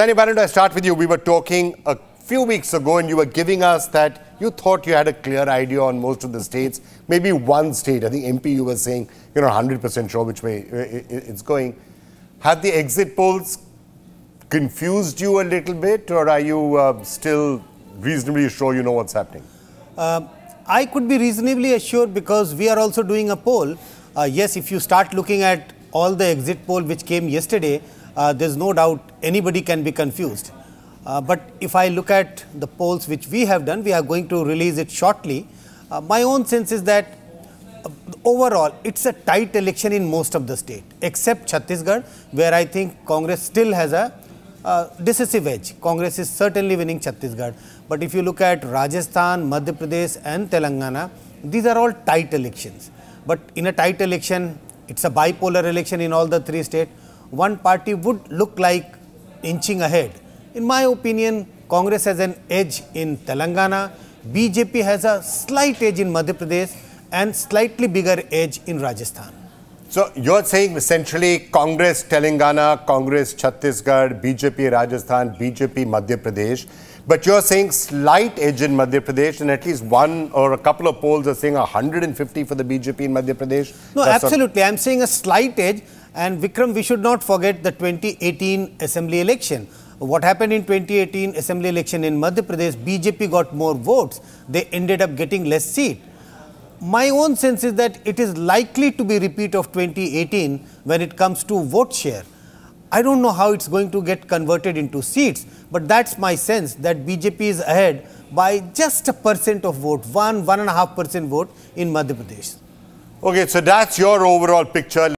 Sunny Barrett, I start with you. We were talking a few weeks ago and you were giving us that you thought you had a clear idea on most of the states. Maybe one state, I think MP you were saying you're not 100% sure which way it's going. Have the exit polls confused you a little bit or are you uh, still reasonably sure you know what's happening? Uh, I could be reasonably assured because we are also doing a poll. Uh, yes, if you start looking at all the exit poll which came yesterday, uh, there's no doubt anybody can be confused. Uh, but if I look at the polls which we have done, we are going to release it shortly. Uh, my own sense is that uh, overall, it's a tight election in most of the state, except Chhattisgarh, where I think Congress still has a uh, decisive edge. Congress is certainly winning Chhattisgarh. But if you look at Rajasthan, Madhya Pradesh and Telangana, these are all tight elections. But in a tight election, it's a bipolar election in all the three states one party would look like inching ahead. In my opinion, Congress has an edge in Telangana, BJP has a slight edge in Madhya Pradesh and slightly bigger edge in Rajasthan. So you're saying essentially Congress Telangana, Congress Chhattisgarh, BJP Rajasthan, BJP Madhya Pradesh. But you're saying slight edge in Madhya Pradesh and at least one or a couple of polls are saying 150 for the BJP in Madhya Pradesh? No, That's absolutely. I'm saying a slight edge and Vikram, we should not forget the 2018 assembly election. What happened in 2018 assembly election in Madhya Pradesh, BJP got more votes. They ended up getting less seat. My own sense is that it is likely to be repeat of 2018 when it comes to vote share. I don't know how it's going to get converted into seats, but that's my sense that BJP is ahead by just a percent of vote, one, one and a half percent vote in Madhya Pradesh. Okay, so that's your overall picture.